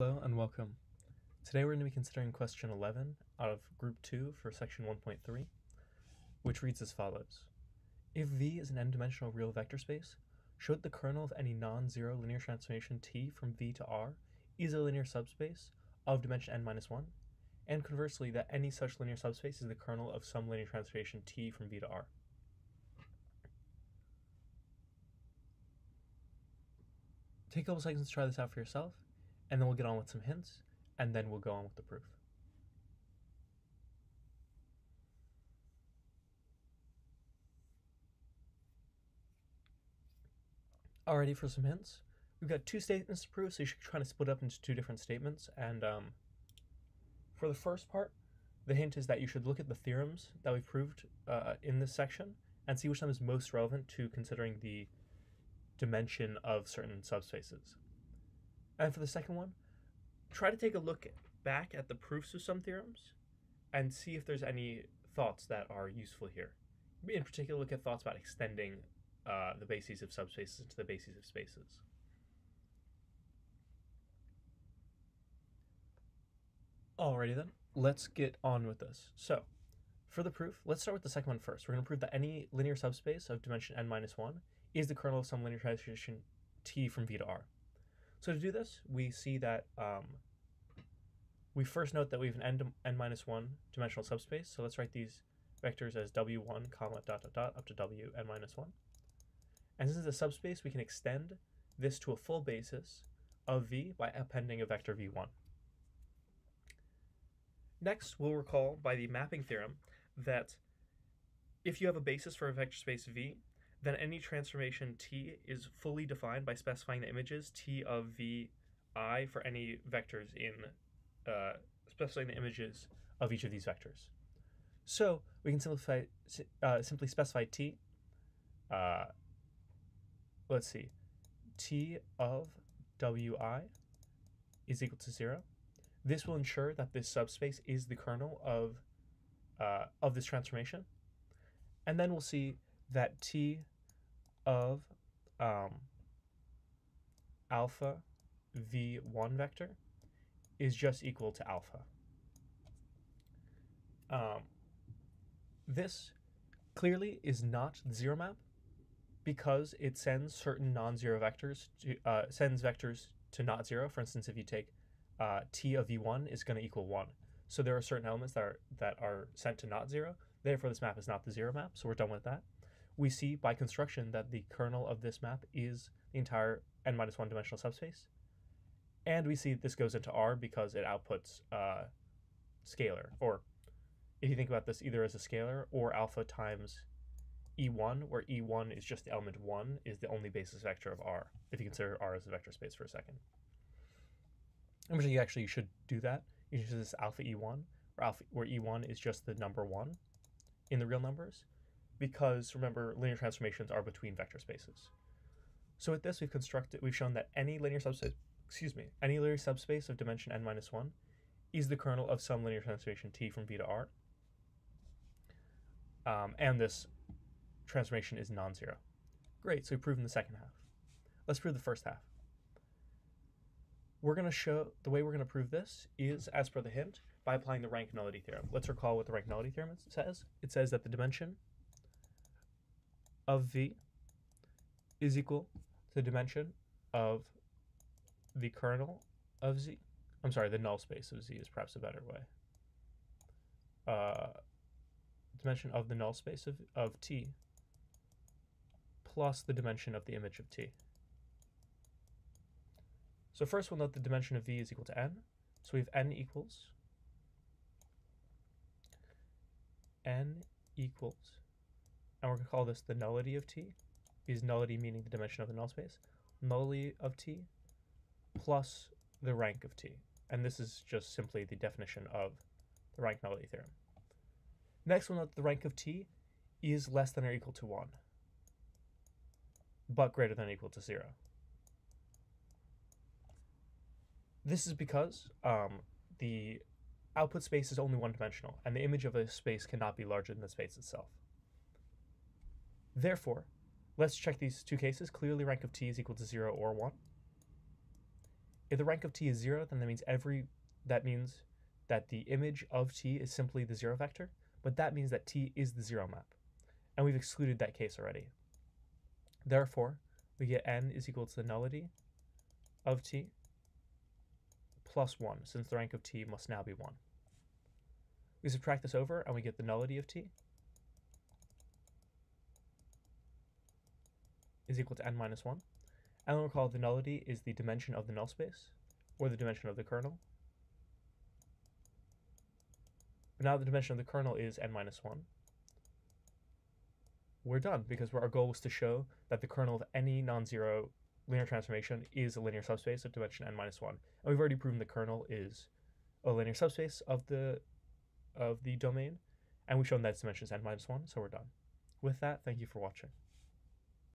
Hello and welcome. Today we're going to be considering question 11 out of group 2 for section 1.3, which reads as follows. If V is an n-dimensional real vector space, show that the kernel of any non-zero linear transformation T from V to R is a linear subspace of dimension n minus 1, and conversely that any such linear subspace is the kernel of some linear transformation T from V to R. Take a couple seconds to try this out for yourself, and then we'll get on with some hints, and then we'll go on with the proof. Alrighty, for some hints. We've got two statements to prove, so you should try to split up into two different statements. And um, for the first part, the hint is that you should look at the theorems that we've proved uh, in this section and see which one is most relevant to considering the dimension of certain subspaces. And for the second one, try to take a look back at the proofs of some theorems and see if there's any thoughts that are useful here. In particular, look at thoughts about extending uh, the bases of subspaces into the bases of spaces. Alrighty then, let's get on with this. So, for the proof, let's start with the second one first. We're going to prove that any linear subspace of dimension n minus 1 is the kernel of some linear transition t from v to r. So to do this, we see that um, we first note that we have an n, n minus 1 dimensional subspace. So let's write these vectors as w1 comma dot dot dot up to w n minus 1. And since it's a subspace, we can extend this to a full basis of v by appending a vector v1. Next, we'll recall by the mapping theorem that if you have a basis for a vector space v, then any transformation T is fully defined by specifying the images T of V I for any vectors in uh, specifying the images of each of these vectors. So we can simplify uh, simply specify T. Uh, let's see, T of Wi is equal to zero. This will ensure that this subspace is the kernel of uh, of this transformation, and then we'll see that T of um, alpha v1 vector is just equal to alpha. Um, this clearly is not the zero map because it sends certain non-zero vectors to uh, sends vectors to not zero. For instance, if you take uh, t of v1 is going to equal one, so there are certain elements that are that are sent to not zero. Therefore, this map is not the zero map. So we're done with that we see by construction that the kernel of this map is the entire n minus one dimensional subspace. And we see this goes into R because it outputs uh, scalar, or if you think about this either as a scalar or alpha times E1, where E1 is just the element 1, is the only basis vector of R, if you consider R as a vector space for a second. I'm sure you actually should do that. You should use this alpha E1, where, alpha, where E1 is just the number 1 in the real numbers, because remember, linear transformations are between vector spaces. So with this, we've constructed, we've shown that any linear subspace, excuse me, any linear subspace of dimension n minus one is the kernel of some linear transformation t from v to r. Um, and this transformation is non-zero. Great, so we've proven the second half. Let's prove the first half. We're going to show, the way we're going to prove this is, as per the hint, by applying the rank nullity theorem. Let's recall what the rank nullity theorem says. It says that the dimension of V is equal to the dimension of the kernel of Z. I'm sorry, the null space of Z is perhaps a better way. Uh, dimension of the null space of, of T plus the dimension of the image of T. So first we'll note the dimension of V is equal to n. So we have n equals n equals and we're going to call this the nullity of t, because nullity meaning the dimension of the null space, nullity of t plus the rank of t. And this is just simply the definition of the rank nullity theorem. Next, we'll note the rank of t is less than or equal to 1, but greater than or equal to 0. This is because um, the output space is only one-dimensional, and the image of a space cannot be larger than the space itself. Therefore, let's check these two cases. Clearly rank of t is equal to 0 or 1. If the rank of t is zero, then that means every that means that the image of t is simply the zero vector, but that means that t is the zero map. And we've excluded that case already. Therefore, we get n is equal to the nullity of t plus 1, since the rank of t must now be 1. We subtract this over, and we get the nullity of t is equal to n minus 1. And recall the nullity is the dimension of the null space, or the dimension of the kernel. But now the dimension of the kernel is n minus 1. We're done, because our goal was to show that the kernel of any non-zero linear transformation is a linear subspace of dimension n minus 1. And we've already proven the kernel is a linear subspace of the of the domain, and we've shown that its dimension is n minus 1, so we're done. With that, thank you for watching.